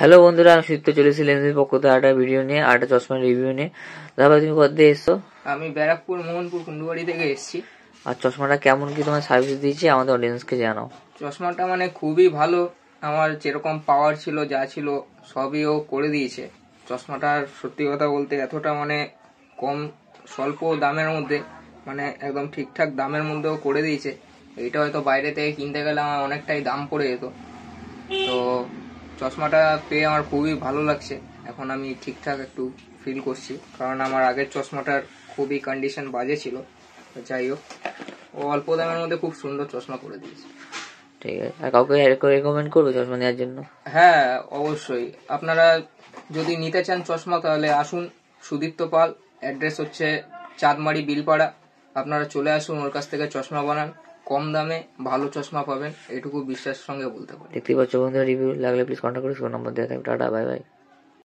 Hello বন্ধুরা আমি সুদীপ্ত চলেছি লেন্সের পক্ষ থেকে একটা ভিডিও নিয়ে আরেকটা চশমার রিভিউ নিয়ে। দাদা তুমি কত দিয়ে এসছো? আমি ব্যারাকপুর মোহনপুর কুন্ডুবাড়ি থেকে এসেছি। আর চশমাটা কেমন কি তোমার সার্ভিস দিয়েছি আমাদের অডিয়েন্সকে জানাও। চশমাটা মানে খুবই ভালো। আমার যেরকম পাওয়ার ছিল যা ছিল সবই ও করে দিয়েছে। চশমাটার সত্যি কথা বলতে এতটা মানে কম স্বল্প দামের মধ্যে মানে একদম ঠিকঠাক দামের মধ্যেও করে দিয়েছে। এইটা হয়তো বাইরে থেকে কিনতে গেলে আমার অনেকটাই দাম পড়ে যেত। তো চশমাটা পেয়ে আমার খুবই ভালো লাগছে। এখন আমি ঠিকঠাক একটু ফিল করছি। কারণ আমার আগের চশমাটার খুবই কন্ডিশন বাজে ছিল। যাই হোক ও অল্প দামের মধ্যে খুব সুন্দর চশমা করে দিয়েছে। ঠিক আছে। আর কাউকে রেকমেন্ড করবে চশমা নেওয়ার জন্য? হ্যাঁ অবশ্যই। আপনারা যদি নিতে চান চশমা তাহলে আসুন সুদীপ্ত পাল। অ্যাড্রেস হচ্ছে চাঁদমারি বিলপাড়া। আপনারা চলে আসুন ওর কাছ থেকে চশমা বানান। কম দামে ভালো চশমা পাবেন, এটুকু বিশ্বাসের সঙ্গে বলতে পারি। দেখতেই পাচ্ছ বন্ধুরা রিভিউ লাগলে প্লিজ কন্ট্যাক্ট করে নম্বর দেওয়া থাকবে। Tata bye bye